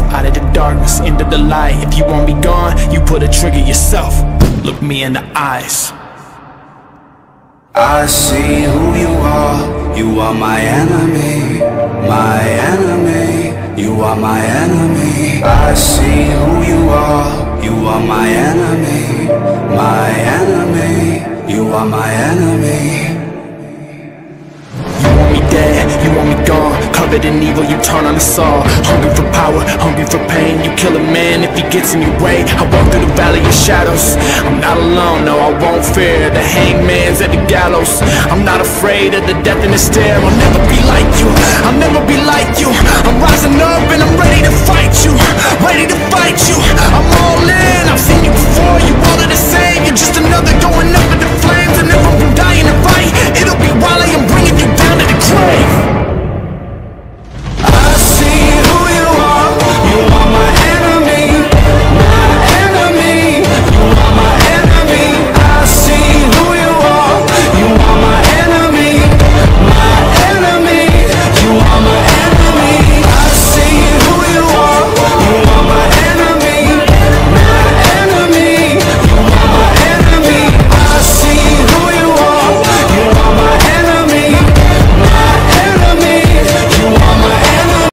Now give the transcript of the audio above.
out of the darkness, into the light. If you want me gone, you put a trigger yourself. Look me in the eyes. I see who you are, you are my enemy, my enemy, you are my enemy. I see who you are, you are my enemy, my enemy, you are my enemy. Covered in evil, you turn on us all Hungry for power, hungry for pain. You kill a man if he gets in your way. I walk through the valley of shadows. I'm not alone, no, I won't fear The hangman's at the gallows. I'm not afraid of the death in the stare. I'll never be like you,